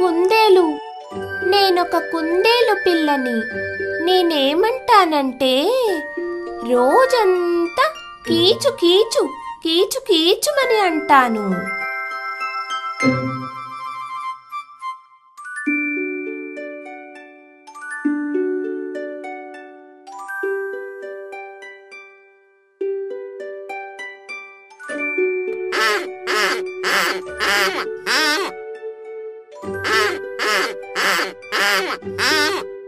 కుందేలు. నేనొక కుందేలు పిల్లని. నేనేమంటానంటే రోజంతా కీచు కీచు కీచు కీచుమని అంటాను. 啊呜啊